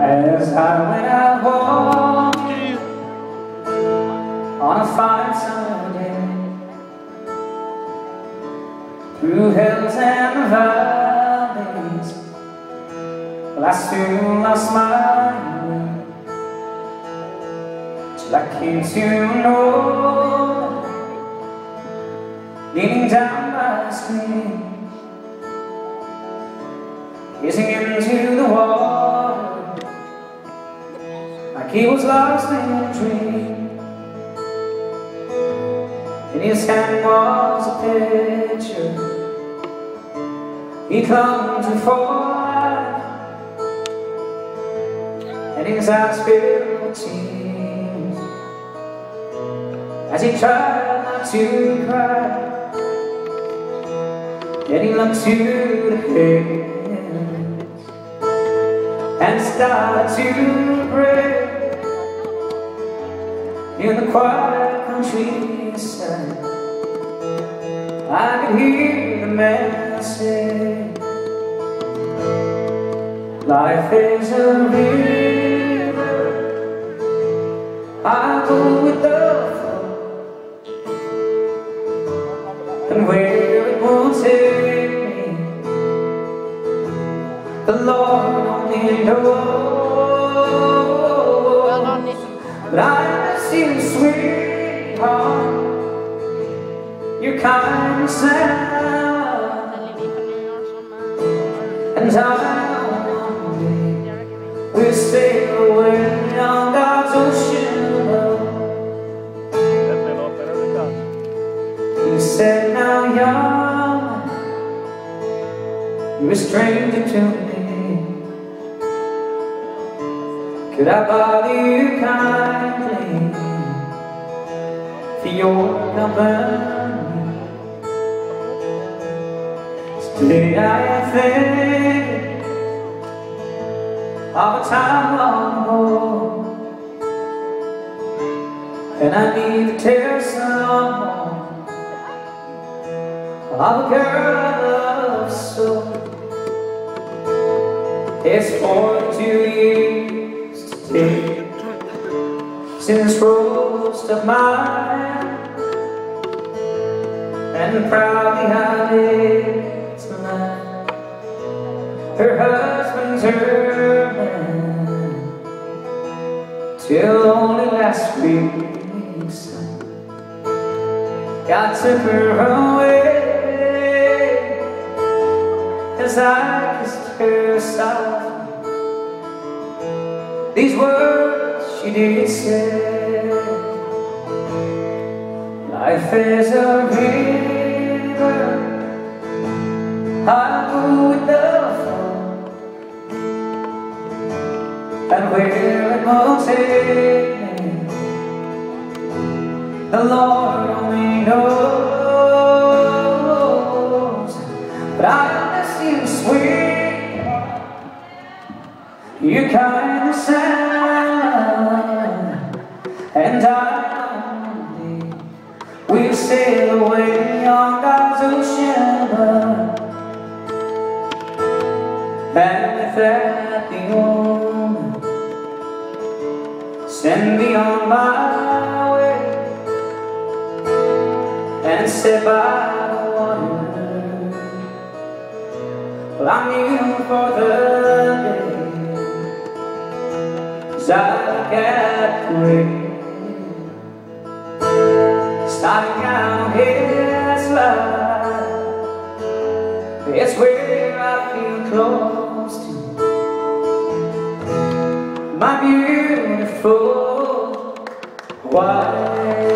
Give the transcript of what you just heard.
As I went out walking on a fine summer day through hills and valleys, well, I soon lost my way. Till I came to know, leaning down by the stream, gazing into he was lost in a dream. In his hand was a picture. He clung to for And his eyes filled with tears. As he tried not to cry. Then he looked to the heavens And started to pray in the quiet countryside I could hear the man say Life is a river. I go with the flow. And where it will take me The Lord only knows. But I you, sweetheart Your kind sound And know We'll sail away on God's ocean above. You said now young You're a stranger to me. Could I bother you kindly for your company? Today I am thinking of a time long And I need to tell someone of a girl I love so It's 42 years Took mine. And proudly I live tonight Her husband's her man. Till only last week God took her away. As I kissed her softly These words she did say Life is a river. I go with the flow And where it will take me The Lord only knows But I miss you, sweetheart. You kind of sound And I sail away on God's ocean And with that the omen Send me on my way. And sit by the water Well, I'm here for the day Cause I at the rain Starting out his life. It's where I feel close to My beautiful wife